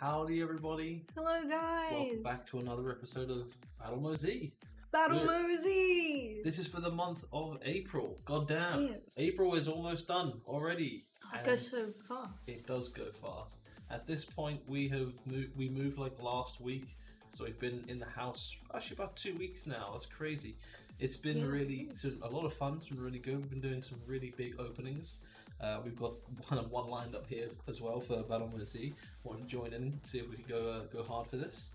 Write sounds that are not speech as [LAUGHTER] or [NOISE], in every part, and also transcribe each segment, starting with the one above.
Howdy, everybody. Hello, guys. Welcome back to another episode of Battle Mo Z. Battle We're- Mosey. This is for the month of April. God damn. Yes. April is almost done already. Oh, it And goes so fast. It does go fast. At this point, we have moved. We moved like last week, so we've been in the house actually about two weeks now. That's crazy. It's been Yeah. really it's been a lot of fun. It's been really good. We've been doing some really big openings. Uh, we've got one and one lined up here as well for Battle Mercy. Want to join in, see if we can go uh, go hard for this.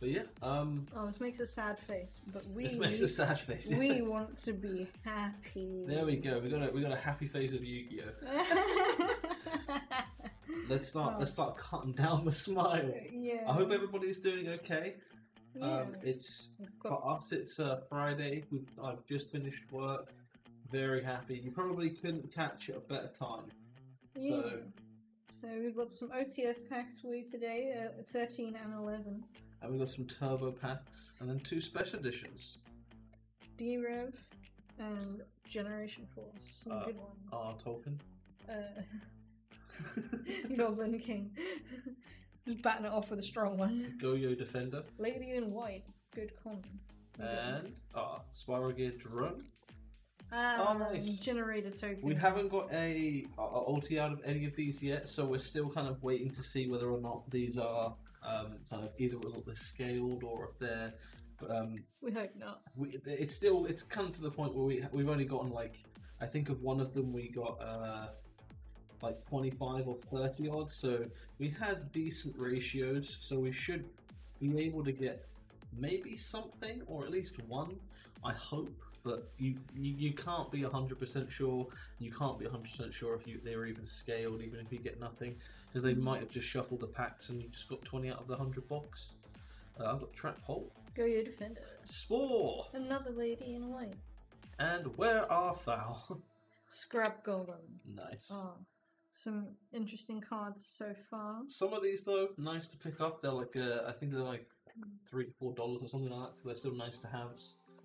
But yeah, um, Oh, this makes a sad face, but we this makes a sad face. we [LAUGHS] want to be happy. there we go. We got a we got a happy face of Yu-Gi-Oh. [LAUGHS] Let's start. Oh. Let's start cutting down the smile. yeah. I hope everybody's doing okay. Yeah. Um, it's for us. It's uh, Friday. We've, I've just finished work. Very happy. You probably couldn't catch it a better time. yeah. So, So we've got some OTS packs for you today, uh, 13 and 11. and we've got some turbo packs, and then two special editions. D-Rev and Generation Force. Some Uh, good ones. Our token. Uh, Goblin King. Just batting it off with a strong one. Goyo Defender Lady in White. Good common. and our Spiral Gear Drone. Ah, Oh, nice. Generator token. We haven't got a, a a ulti out of any of these yet, so we're still kind of waiting to see whether or not these are um, kind of either whether they're scaled or if they're um, We hope not. we, it's still it's come to the point where we we've only gotten like I think of one of them we got uh like 25 or 30 odd so we had decent ratios so we should be able to get maybe something or at least one I hope but you you, you can't be 100% sure you can't be 100% sure if you they were even scaled even if you get nothing because they might have just shuffled the packs and you just got 20 out of the 100 box uh, I've got Trap Hole Goyo Defender. Spore Another lady in white. And where art thou? Scrap Golem. nice. Oh, some interesting cards so far. Some of these though, nice to pick up. They're like, uh, I think they're like three, four dollars or something like that. So they're still nice to have.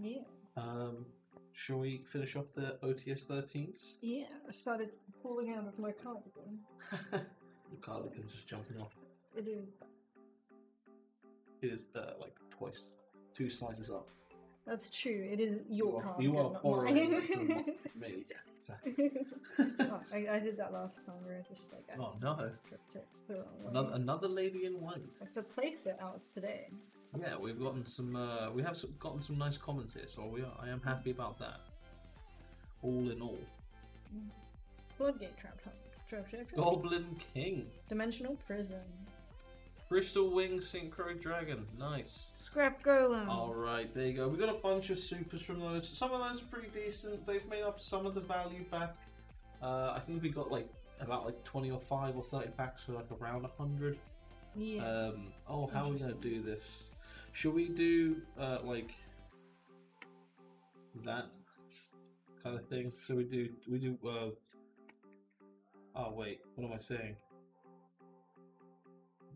Yeah. Um, shall we finish off the OTS 13s? Yeah, I started pulling out of my cardigan. [LAUGHS] the cardigan's just jumping off. It is. It is uh, like twice, two sizes up. That's true. It is You your are, cardigan, you are not borrowing mine. from [LAUGHS] me. Exactly. [LAUGHS] oh, I, I did that last time where I just like Oh no! it the wrong way. Another, another lady in white. It's a playset out today. Yeah, we've gotten some. Uh, we have gotten some nice comments here, so we are, I am happy about that. All in all, Floodgate trap trap trap trap. trap. Goblin King, Dimensional prison. Crystal Wing Synchro Dragon, nice. Scrap Golem. All right, there you go. We got a bunch of supers from those. Some of those are pretty decent. They've made up some of the value back. Uh, I think we got like about like twenty or five or thirty packs for like around a hundred. yeah. Um, oh, how are we gonna do this? Should we do uh, like that kind of thing? So we do we do. Uh... Oh wait, what am I saying?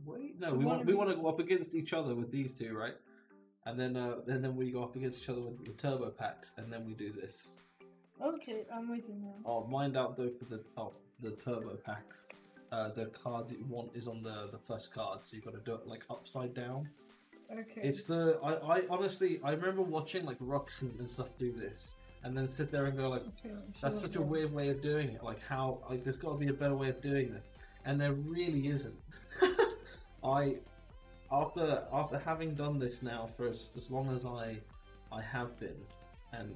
Wait, no, we want we want to go up against each other with these two, right? And then uh, and then we go up against each other with the turbo packs, and then we do this. okay, I'm with you now. Oh, mind out though for the oh, the turbo packs. Uh, the card that you want is on the the first card, so you've got to do it like upside down. Okay. It's the I, I honestly I remember watching like Roxy and stuff do this, and then sit there and go like, Okay, that's such a weird way of doing it. Like how like there's got to be a better way of doing this, and there really isn't. [LAUGHS] I after after having done this now for as, as long as I I have been, and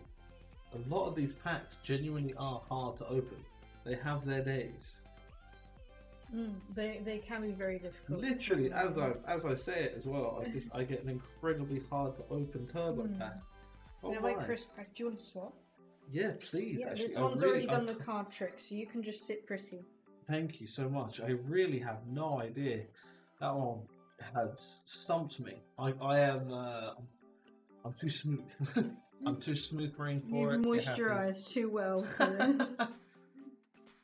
a lot of these packs genuinely are hard to open. They have their days. Mm, they they can be very difficult. Literally, as I as I say it as well, I just I get an incredibly hard to open turbo Hmm. pack. Oh Now, my. Chris pack, do you want to swap? Yeah, please. Yeah, actually, this one's really- already done I- the card trick, so you can just sit pretty. Thank you so much. I really have no idea. That one has stumped me. I, I am. Uh, I'm too smooth. [LAUGHS] I'm too smooth brain for it. It moisturized too well for [LAUGHS] this.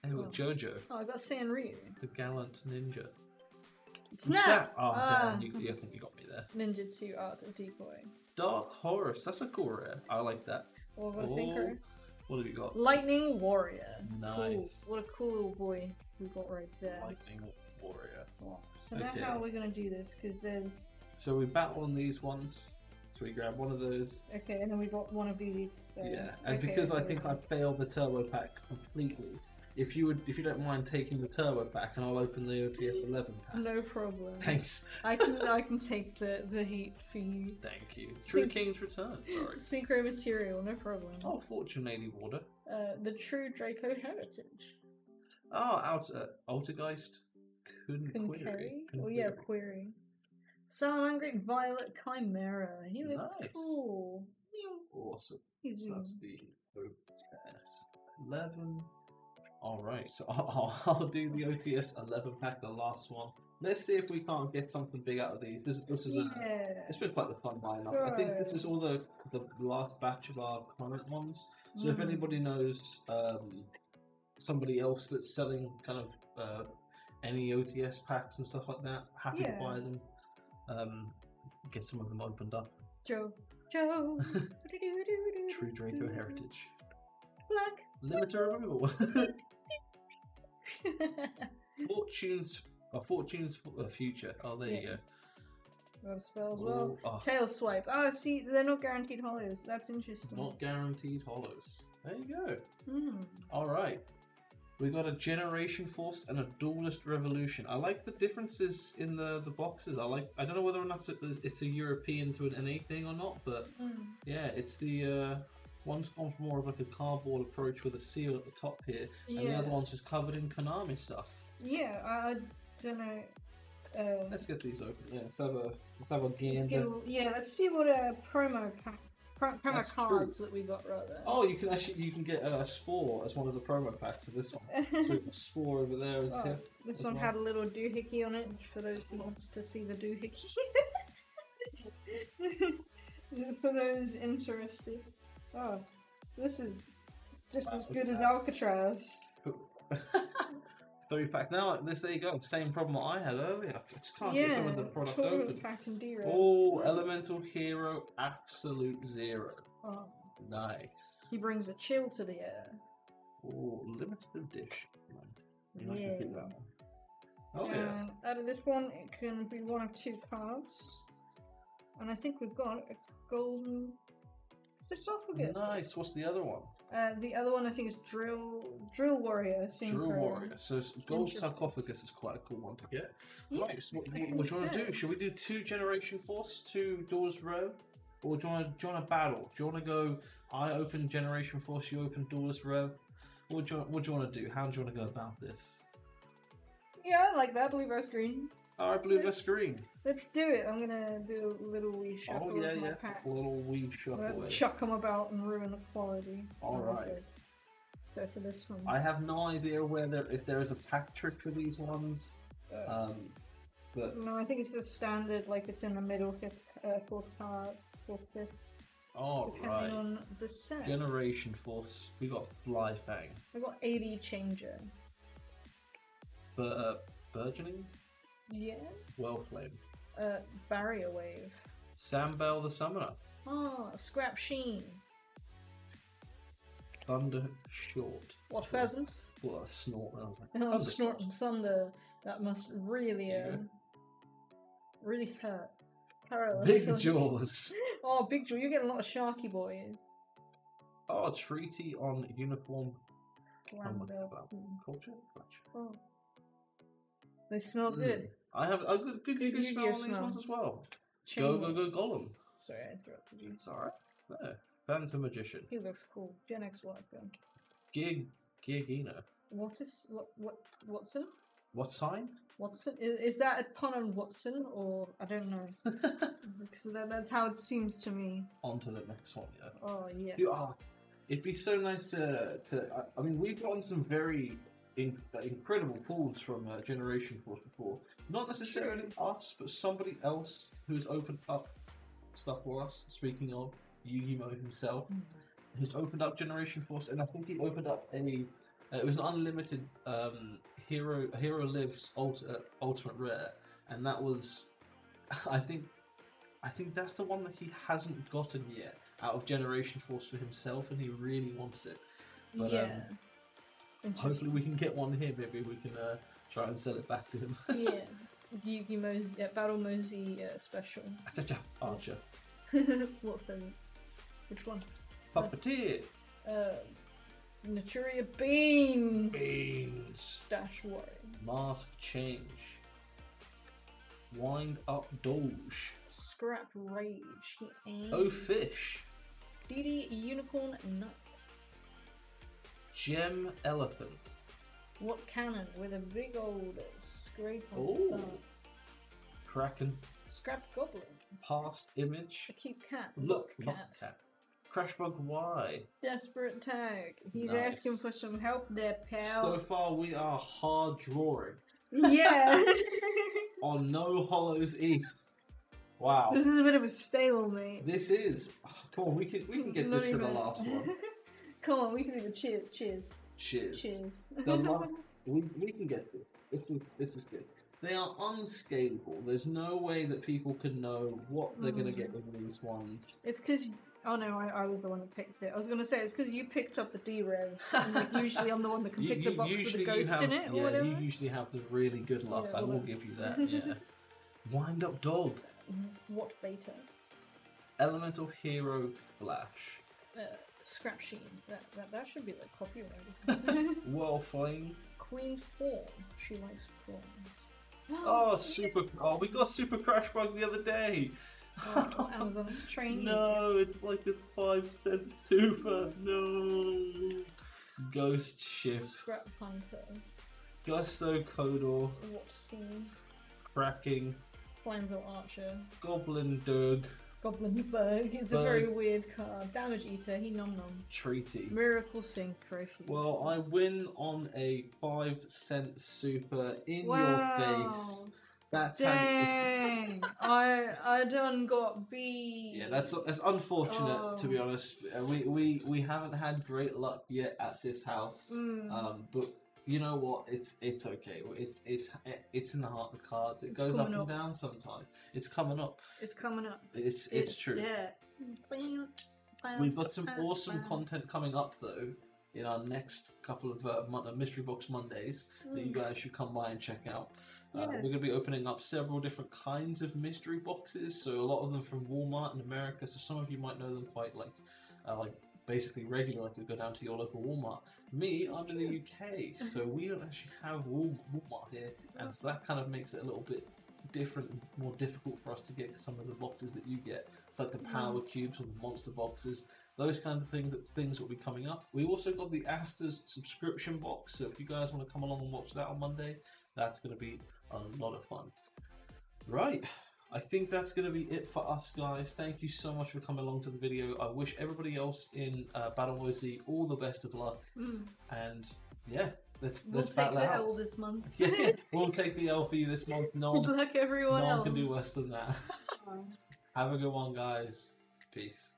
Hey, look, Oh. Jojo, oh, I got Sanryu. the gallant ninja. Snap! Oh, Ah. damn! You, you, I think you got me there. Ninjutsu Art of Decoy. Dark Horus. That's a cool rare. I like that. Or Oh, synchro. What have you got? Lightning Warrior. Nice. Cool. What a cool little boy we got right there. Lightning Warrior. Right, So now Okay. how are we gonna do this? Because there's So we battle on these ones. So we grab one of those. okay, and then we got one of the uh, yeah, and okay, because I okay, think I okay. failed the turbo pack completely. If you would, if you don't mind taking the turbo pack, and I'll open the OTS 11 pack. no problem. Thanks. I can I can take the the heat for you. Thank you. True Sync- King's Return. Sorry. Synchro material, no problem. Oh, Fortune Lady Water. Uh, the true Draco heritage. Oh, out uh, Altergeist. Couldn't Kunquery. carry? Couldn't Oh yeah, query. Salamangreat Violet Chimera. He looks Nice. cool. Awesome. He's that's the OTS 11. Alright, so [LAUGHS] I'll, I'll do the OTS 11 pack, the last one. Let's see if we can't get something big out of these. This, this is a. yeah. It's been quite the fun lineup. I think this is all the the last batch of our current ones. So if Mm. anybody knows um, somebody else that's selling kind of uh, any OTS packs and stuff like that, happy to buy them. Um, get some of them opened up. Joe. Joe. [LAUGHS] True Draco Heritage. Black. Limiter removal. [LAUGHS] Fortunes. Oh, Fortunes f- uh, Future. Oh, there you go. Got a spell as well. Oh, oh, Tail swipe. Oh, see, they're not guaranteed hollows. That's interesting. not guaranteed hollows. There you go. Hmm. All right. We got a Generation Force and a Duelist Revolution. I like the differences in the, the boxes. I like. I don't know whether or not it's a, European to an NA thing or not, but Hmm. yeah, it's the uh, one's gone for more of like a cardboard approach with a seal at the top here, and the other one's just covered in Konami stuff. Yeah, I, I don't know. Um, Let's get these open. Yeah, let's have a let's have a let's gander. get yeah, let's see what a promo pack, promo That's true. cards that we got right there. Oh, you can actually you can get a spore as one of the promo packs of this one. So [LAUGHS] spore over there is Oh, here. this one well. had a little doohickey on it for those who wants to see the doohickey. [LAUGHS] for those interested. Oh, this is just as good as Alcatraz. [LAUGHS] Three pack. Now this there you go. Same problem I had earlier. I just can't yeah, get some of the product open. pack and. Oh, Elemental Hero Absolute Zero. Oh, Nice. he brings a chill to the air. Oh, limited edition. Might Yeah. Oh yeah. Um, out of this one, it can be one of two cards. And I think we've got a golden sarcophagus. Nice. What's the other one? Uh, the other one I think is Drill Drill Warrior. Drill Synchro. Warrior. So Gold Sarcophagus is quite a cool one to get. Yeah, right. So what, what, what do you want to do? Should we do two Generation Force, two Doors Row? Or do you want to do you want to battle? Do you want to go? I open Generation Force, you open Doors Row. What do you what do you want to do? How do you want to go about this? Yeah, I like that. Blue versus green. Right, blue Let's- versus green. Let's do it. I'm gonna do a little wee shuffle Oh yeah, my yeah. pack. A little wee I'm gonna shuffle. chuck them about and ruin the quality. All Oh, right. Go for this one. I have no idea whether if there is a pack trick for these ones. Uh, Um, but no, I think it's just standard, like it's in the middle, fifth, uh, fourth card, fourth, fifth, all depending right. on the set. Generation Force. We got Fly Fang, I got AD changer. but uh, burgeoning, Yeah. Wellflame, Uh, barrier wave. Sambel the Summoner, Ah, scrap sheen. Thunder Short. What pheasant? What a snort! I was like, Oh, Thunder snorting thunder. That must really, uh, go. really hurt. Paralysis. [LAUGHS] Big Jaws. Oh, Big Jaw, you're getting a lot of Sharky boys. Oh, treaty on uniform Glam what- Bell. what- culture. Oh. They smell Mm. good. I have a good, good, good, Good smell on these ones as well. Go, go, go, Golem. Sorry, I interrupted you. It's alright. No. Phantom Magician. He looks cool. Gen X White gun. Gig, Gigino. What is what what Watson? What sign? Watson is, is that a pun on Watson or I don't know [LAUGHS] because that, that's how it seems to me. On to the next one, yeah. Oh yes. You are. It'd be so nice to. to I- I mean, we've gotten some very in, uh, incredible pulls from uh, Generation Force before. Not necessarily us, but somebody else who's opened up stuff for us. Speaking of Yugimo himself, who's opened up Generation Force, and I think he opened up a. Uh, it was an unlimited um, hero. Hero Lives ulti- uh, Ultimate Rare, and that was. [LAUGHS] I think. I think that's the one that he hasn't gotten yet out of Generation Force for himself, and he really wants it. But, yeah. um. Hopefully, we can get one here. Maybe we can uh, try and sell it back to him. yeah. [LAUGHS] Yugi Mosey, uh, Battle Mo Z uh, special. Acha-cha, Archer. [LAUGHS] what film? Which one? Puppeteer. Uh, Naturia Beans. Beans. Dash Warrior. Mask change. Wind up Doge. Scrap Rage. Oh fish. DD Unicorn Nut. Gem elephant. What cannon with a big old scrape on Oh. the side? Kraken. Scrap Goblin. Past image. A cute cat. Look, cat. look cat. Crashbug Y. Desperate tag. He's Nice. asking for some help there, pal. So far we are hard drawing yeah. [LAUGHS] on No Hollows E. Wow. this is a bit of a stalemate. This is. oh, come on, we can we can get Not this for the last one. [LAUGHS] Come on, we can do the cheers. Cheers. Cheers. Cheers. The [LAUGHS] we, we can get this. This is this is good. They are unscalable. There's no way that people can know what they're Mm. get with these ones. It's because. Oh no, I, I was the one that picked it. I was going to say it's because you picked up the D-Rev. like, usually I'm the one that can You- pick the box with a ghost have, in it or whatever. you usually have the really good luck. Yeah, I will give you that. [LAUGHS] Yeah. Wind up dog. What beta? Elemental hero flash. Uh, scrap sheen. That, that that should be like copyrighted. [LAUGHS] Whirl flame. Queen's Pawn. She likes prawns. [GASPS] Oh, super! Oh, we got Super Crash Bug the other day. Oh, [LAUGHS] on Amazon. It's trained. No, it's like a five cent super. No. Ghost Shift. Scrap Hunter. Gusto Codor. What scene? Cracking. Flamvell Archer. Goblin Dug. Goblindbergh. It's a very weird card. Damage Eater. He nom nom. Treaty. Miracle Synchro. Well, I win on a five cent super in wow. your face. That's how. Dang! [LAUGHS] I I done got B. Yeah, that's that's unfortunate to be Oh. honest. We, we we haven't had great luck yet at this house. Mm. Um, but you know what? It's it's okay. It's it's it's in the heart of the cards. It It's goes up coming and down sometimes. It's coming up. it's coming up. It's it's, true. Yeah. We've got some awesome content coming up though in our next couple of uh, mon- uh, mystery box Mondays that you Mm. guys should come by and check out. Uh, We're going to be opening up several different kinds of mystery boxes. So a lot of them from Walmart in America. So some of you might know them quite like uh, like basically regular. Like you go down to your local Walmart. Me, I'm in the UK, [LAUGHS] so we don't actually have Walmart here, and so that kind of makes it a little bit different, and more difficult for us to get some of the boxes that you get. It's like the mm-hmm. power cubes or the monster boxes. Those kind of things that things will be coming up. We also got the Asters subscription box. So if you guys want to come along and watch that on Monday, that's going to be a lot of fun. Right. I think that's going to be it for us, guys. Thank you so much for coming along to the video. I wish everybody else in uh, Battle Royale all the best of luck. Mm. And yeah, let's We'll let's take the out. L this month. [LAUGHS] Yeah, [LAUGHS] we'll take the L for you this month. No Good one, luck, everyone no else. one can do worse than that. [LAUGHS] Have a good one, guys. Peace.